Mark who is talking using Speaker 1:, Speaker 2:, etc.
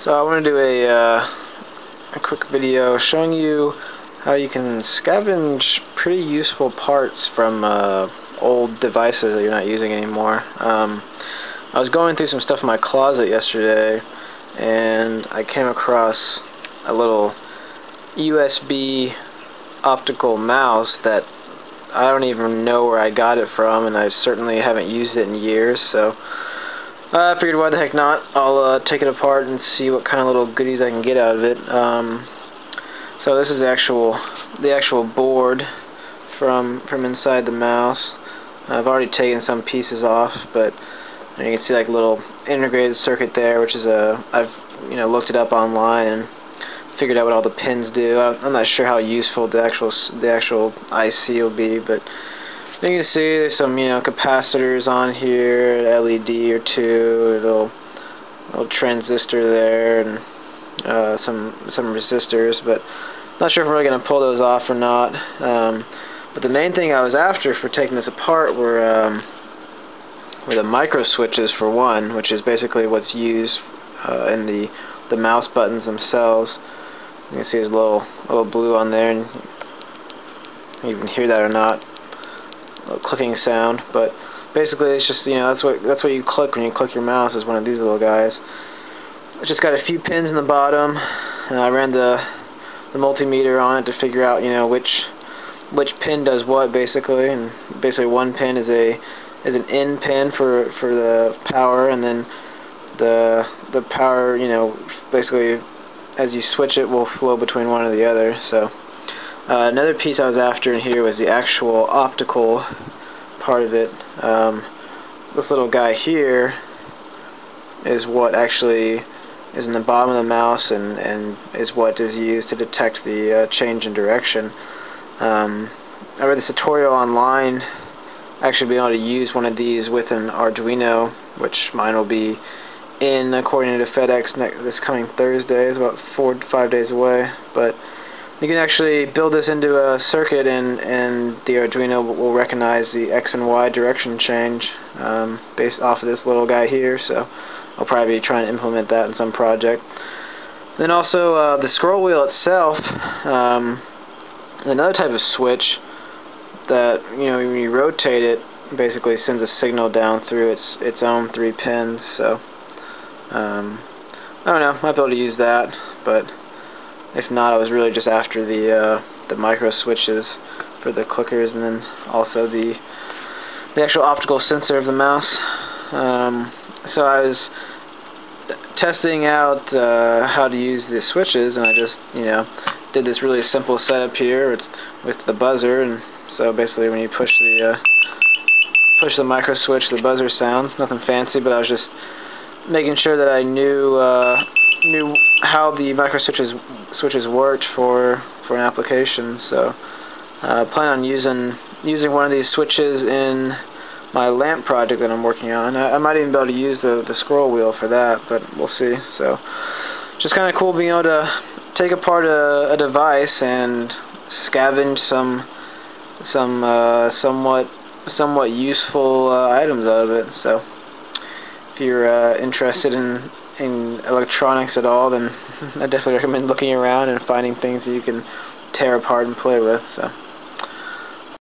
Speaker 1: So I want to do a, uh, a quick video showing you how you can scavenge pretty useful parts from uh, old devices that you're not using anymore. Um, I was going through some stuff in my closet yesterday and I came across a little USB optical mouse that I don't even know where I got it from and I certainly haven't used it in years so I figured why the heck not. I'll uh, take it apart and see what kind of little goodies I can get out of it. Um, so this is the actual the actual board from from inside the mouse. I've already taken some pieces off, but you can see like a little integrated circuit there, which is a I've you know looked it up online and figured out what all the pins do. I'm not sure how useful the actual the actual IC will be, but you can see there's some, you know, capacitors on here, LED or two, a little, little transistor there, and uh, some some resistors, but not sure if we're going to pull those off or not. Um, but the main thing I was after for taking this apart were um, were the micro switches for one, which is basically what's used uh, in the the mouse buttons themselves. You can see there's a little little blue on there, and you can hear that or not clicking sound, but basically it's just you know that's what that's what you click when you click your mouse is one of these little guys. Just got a few pins in the bottom, and I ran the the multimeter on it to figure out you know which which pin does what basically, and basically one pin is a is an in pin for for the power, and then the the power you know basically as you switch it will flow between one or the other. So. Uh, another piece I was after in here was the actual optical part of it. Um, this little guy here is what actually is in the bottom of the mouse and, and is what is used to detect the uh, change in direction. Um, I read this tutorial online actually being able to use one of these with an Arduino, which mine will be in according to FedEx this coming Thursday. It's about four to five days away, but you can actually build this into a circuit and, and the Arduino will recognize the X and Y direction change um, based off of this little guy here so I'll probably be trying to implement that in some project. Then also uh, the scroll wheel itself um, another type of switch that you know when you rotate it basically sends a signal down through its its own three pins so um, I don't know, might be able to use that but if not, I was really just after the uh, the micro switches for the clickers, and then also the the actual optical sensor of the mouse. Um, so I was testing out uh, how to use the switches, and I just you know did this really simple setup here with, with the buzzer, and so basically when you push the uh, push the micro switch, the buzzer sounds. Nothing fancy, but I was just making sure that I knew uh, knew how the micro switches switches worked for for an application. So uh, plan on using using one of these switches in my lamp project that I'm working on. I, I might even be able to use the the scroll wheel for that, but we'll see. So just kind of cool being able to take apart a, a device and scavenge some some uh, somewhat somewhat useful uh, items out of it. So if you're uh, interested in in electronics at all, then I definitely recommend looking around and finding things that you can tear apart and play with. So.